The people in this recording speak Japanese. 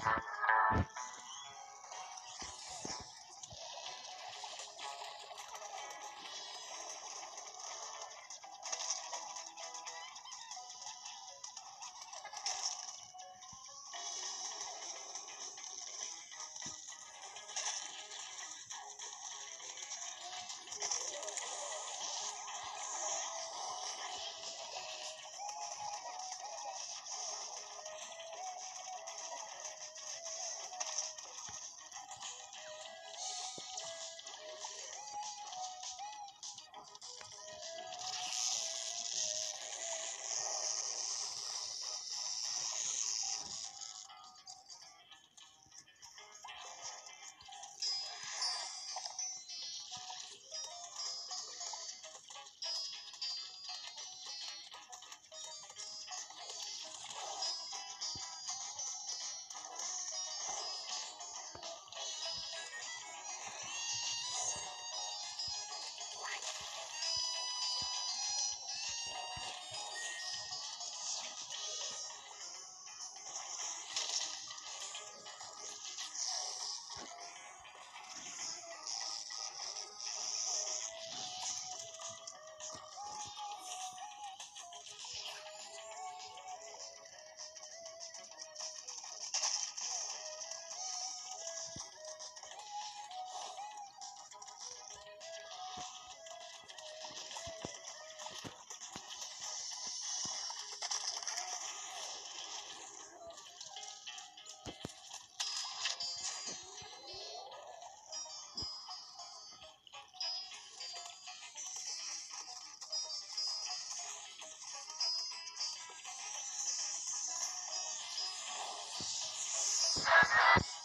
you Sessiz.